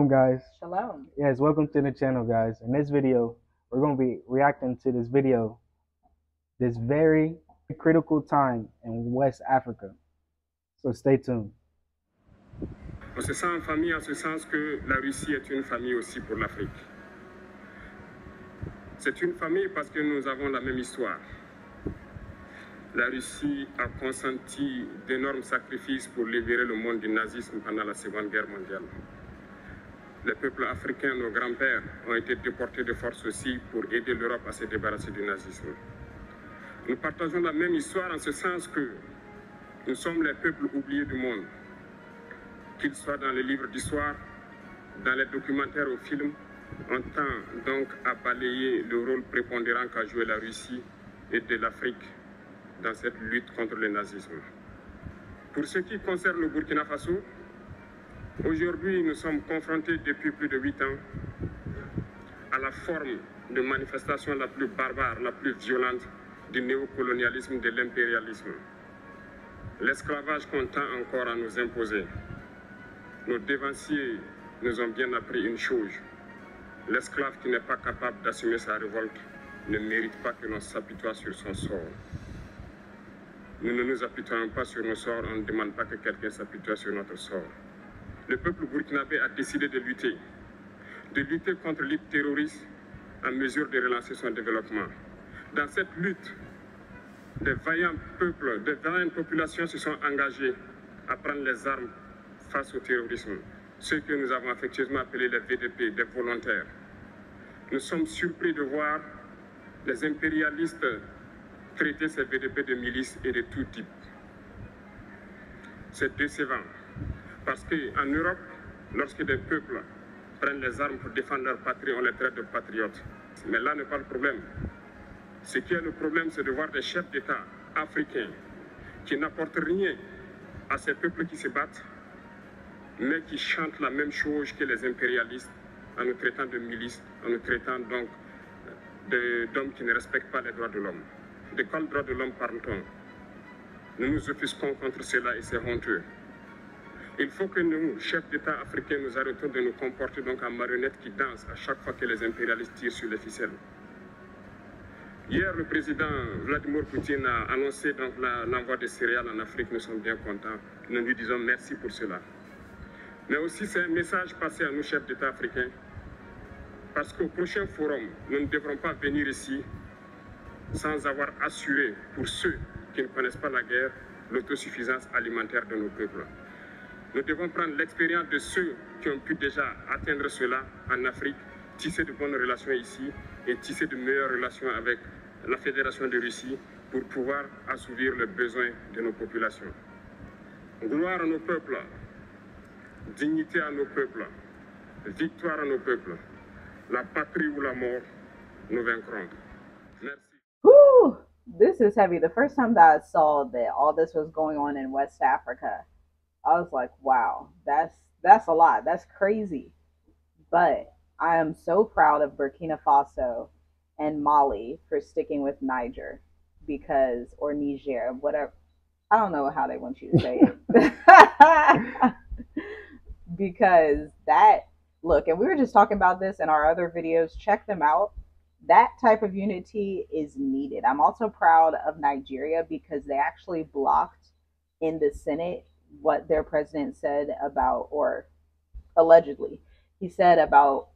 Shalom, guys. Shalom. Yes, welcome to the channel, guys. In this video, we're going to be reacting to this video, this very critical time in West Africa. So stay tuned. On se sent en famille en ce sens que la Russie est une famille aussi pour l'Afrique. C'est une famille parce que nous avons la même histoire. La Russie a consenti d'énormes sacrifices pour libérer le monde du nazisme pendant la Seconde Guerre mondiale. Les peuples africains, nos grands-pères, ont été déportés de force aussi pour aider l'Europe à se débarrasser du nazisme. Nous partageons la même histoire en ce sens que nous sommes les peuples oubliés du monde qu'il soit dans les livres d'histoire, dans les documentaires ou films, on tend donc à balayer le rôle prépondérant qu'a joué la Russie et de l'Afrique dans cette lutte contre le nazisme. Pour ce qui concerne le Burkina Faso, aujourd'hui nous sommes confrontés depuis plus de huit ans à la forme de manifestation la plus barbare, la plus violente du néocolonialisme, de l'impérialisme. L'esclavage qu'on tend encore à nous imposer. Nos dévanciers nous ont bien appris une chose. L'esclave qui n'est pas capable d'assumer sa révolte ne mérite pas que l'on s'apitoie sur son sort. Nous ne nous apitoyons pas sur nos sorts, on ne demande pas que quelqu'un s'apitoie sur notre sort. Le peuple burkinabé a décidé de lutter, de lutter contre l'île terroriste en mesure de relancer son développement. Dans cette lutte, des vaillants peuples, des vaillantes populations se sont engagées à prendre les armes face au terrorisme, ceux que nous avons affectueusement appelés les VDP, des volontaires. Nous sommes surpris de voir les impérialistes traiter ces VDP de milices et de tout type. C'est décevant, parce qu'en Europe, lorsque des peuples prennent les armes pour défendre leur patrie, on les traite de patriotes. Mais là n'est pas le problème. Ce qui est le problème, c'est de voir des chefs d'État africains qui n'apportent rien à ces peuples qui se battent, mais qui chantent la même chose que les impérialistes en nous traitant de milices, en nous traitant donc d'hommes qui ne respectent pas les droits de l'homme. De quels droits de l'homme parle-t-on? Nous nous offusquons contre cela et c'est honteux. Il faut que nous, chefs d'État africains, nous arrêtons de nous comporter donc en marionnettes qui dansent à chaque fois que les impérialistes tirent sur les ficelles. Hier, le président Vladimir Poutine a annoncé l'envoi de céréales en Afrique. Nous sommes bien contents. Nous lui disons merci pour cela. Mais aussi, c'est un message passé à nos chefs d'État africains. Parce qu'au prochain forum, nous ne devrons pas venir ici sans avoir assuré, pour ceux qui ne connaissent pas la guerre, l'autosuffisance alimentaire de nos peuples. Nous devons prendre l'expérience de ceux qui ont pu déjà atteindre cela en Afrique, tisser de bonnes relations ici et tisser de meilleures relations avec la Fédération de Russie pour pouvoir assouvir les besoins de nos populations. Gloire à nos peuples, dignité à nos peuples, victoire à nos peuples. La patrie ou la mort, nous vaincrons. Merci. This is heavy. The first time that I saw that all this was going on in West Africa, I was like, wow, that's that's a lot. That's crazy. But I am so proud of Burkina Faso and Mali for sticking with Niger because or Niger, whatever I don't know how they want you to say it. because that look, and we were just talking about this in our other videos, check them out. That type of unity is needed. I'm also proud of Nigeria because they actually blocked in the Senate what their president said about, or allegedly, he said about,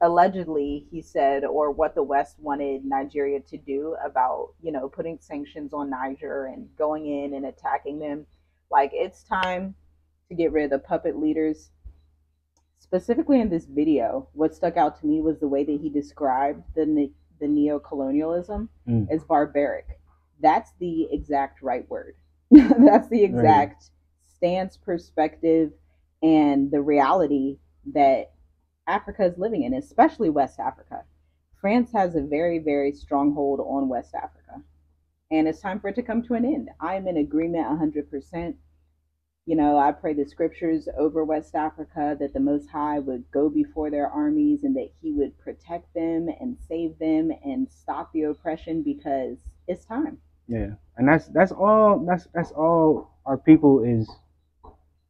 allegedly, he said, or what the West wanted Nigeria to do about, you know, putting sanctions on Niger and going in and attacking them. Like, it's time to get rid of the puppet leaders specifically in this video, what stuck out to me was the way that he described the the neo-colonialism Mm. as barbaric. That's the exact right word. That's the exact stance, perspective, and the reality that Africa is living in, especially West Africa. France has a very, very strong hold on West Africa, and it's time for it to come to an end. I am in agreement 100%. You know, I pray the scriptures over West Africa that the Most High would go before their armies and that He would protect them and save them and stop the oppression because it's time. Yeah, and that's that's all that's that's all our people is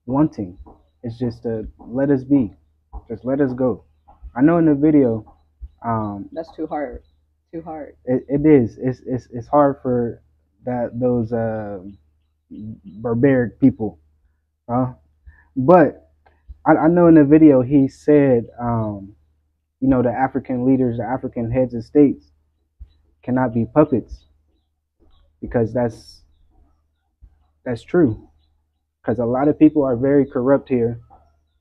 wanting. It's just to let us be. Just let us go. I know in the video, um, That's too hard. Too hard. it, it is. It's it's it's hard for that those uh, barbaric people, huh? But I, I know in the video he said, um, you know, the African leaders, the African heads of states, cannot be puppets, because that's that's true. Because a lot of people are very corrupt here.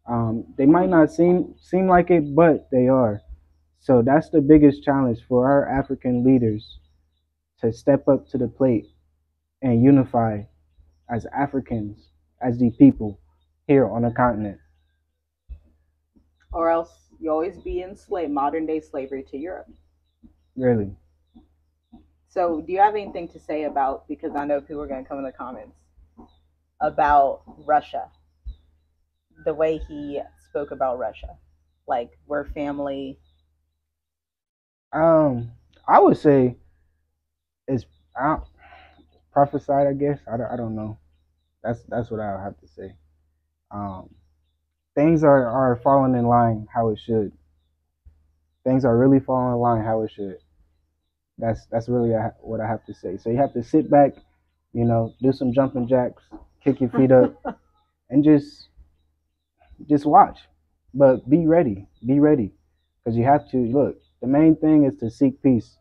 Um, they might not seem seem like it, but they are. So that's the biggest challenge for our African leaders to step up to the plate and unify as Africans, as the people here on the continent. Or else you always be enslaved, modern day slavery to Europe. Really. So, do you have anything to say about, because I know people are going to come in the comments, about Russia? The way he spoke about Russia. Like, we're family. Um, I would say it's I prophesied. I guess I don't, I don't know. That's that's what I have to say. Um, things are are falling in line how it should. Things are really falling in line how it should. That's that's really a, what I have to say. So you have to sit back, you know, do some jumping jacks, kick your feet up, and just just watch. But be ready. Be ready, because you have to look. The main thing is to seek peace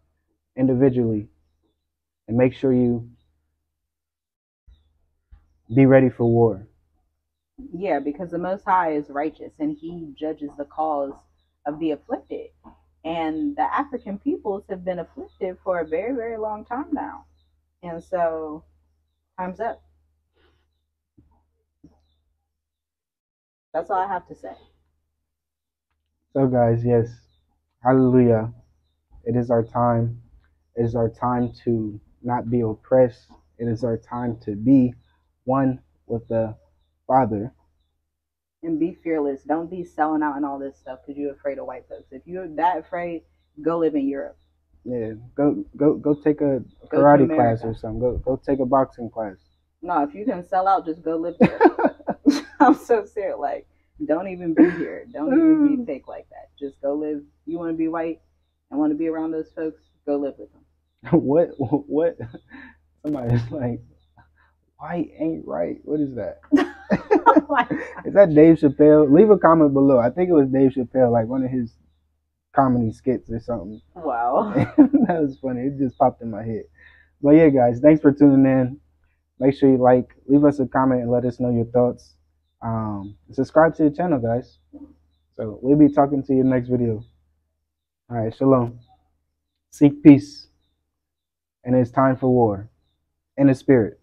individually and make sure you be ready for war. Yeah, because the Most High is righteous and he judges the cause of the afflicted. And the African peoples have been afflicted for a very, very long time now. And so, time's up. That's all I have to say. So, guys, yes, hallelujah. It is our time. It is our time to not be oppressed. It is our time to be one with the Father. And be fearless. Don't be selling out and all this stuff because you're afraid of white folks. If you're that afraid, go live in Europe. Yeah, go go go take a karate class or something. Go go take a boxing class. No, if you can sell out, just go live there. I'm so serious. Like, don't even be here. Don't even be mm. fake like that. Just go live. You want to be white and want to be around those folks, go live with them. what what? Somebody's like, white ain't right. What is that? Is that Dave Chappelle? Leave a comment below. I think it was Dave Chappelle, like one of his comedy skits or something. wow. that was funny. It just popped in my head. But yeah, guys, thanks for tuning in. Make sure you like, leave us a comment, and let us know your thoughts. Um, subscribe to the channel, guys. So we'll be talking to you next video. All right, shalom. Seek peace, and it's time for war in the spirit.